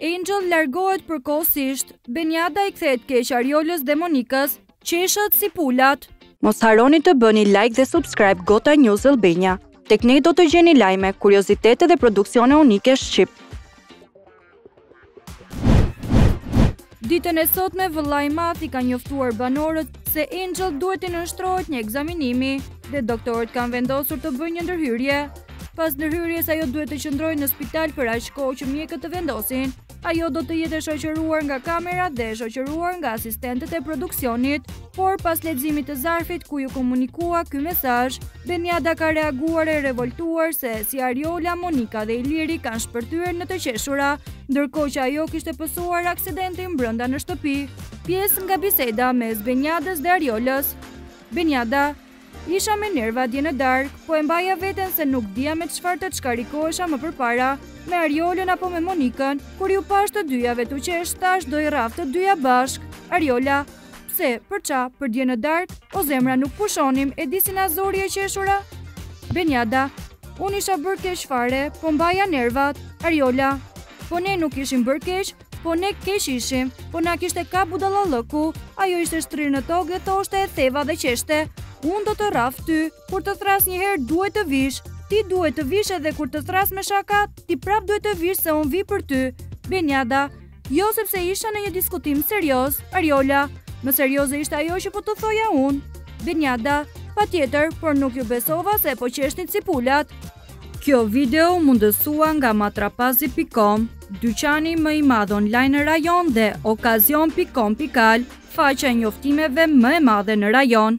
Angel largohet përkohësisht, Benjada i kthehet keq Ariolës dhe Monikës, qeshët si pulat. Mos harroni të bëni like dhe subscribe Gota News Albania. Tek ne do të gjeni lajme, kuriozitete dhe produksione unike shqip. Ditën e sotme vëllai i madh i ka njoftuar banorët se Angel duhet t'i nënshtrohet një ekzaminimi dhe doktorët kanë vendosur të bëjnë një ndërhyrje. Pas ndërhyrjes ajo duhet të qëndrojë në spital për aq kohë që mjekët të vendosin. Ajo do të jetë e shoqëruar nga kamerat dhe e shoqëruar nga asistentet e produksionit. Por, pas leximit të zarfit ku iu komunikua ky mesazh, Benjada ka reaguar e revoltuar se si Ariola, Monika dhe Iliri kanë shpërthyer në të qeshura, ndërkohë që ajo kishte pësuar aksidentin brenda në shtëpi. Pjesë nga biseda mes Benjadës dhe Ariolës. Benjada, Isha me nerva dje në darkë, po e mbaja veten se nuk dija me çfarë të çkarikohesha më përpara, me Ariolën apo me Monikën. Kur ju pashë të dyjave tu qesh, thashë do i rraf të dyja bashkë. Ariola, Pse, për ça, për dje në darkë? O zemra, nuk pushonim, e di si na zuri e qeshura? Benjada, Unë isha bërë keq fare, po mbaja nervat. Ariola, Po ne nuk ishim bërë keq, Po ne keq ishim, po na kishte kap budallallëku, ajo ishte shtrirë në tokë dhe thoshte e theva dhe qeshte, unë do të rraf ty, kur të thras një herë duhet të vish, ti duhet të vish edhe kur të thras me shaka, ti prap duhet të vish se unë vi për ty. Benjada, jo sepse isha në një diskutim serioz, Ariola, më serioze ishte ajo që po të thoja unë. Benjada, patjetër, por nuk ju besova se po qeshnit si pulat. Kjo video u mundësua nga matrapazi pikë kom, dyqani më i madh online në rajon dhe okazion pikë kom pikë al, faqja e njoftimeve më e madhe në rajon.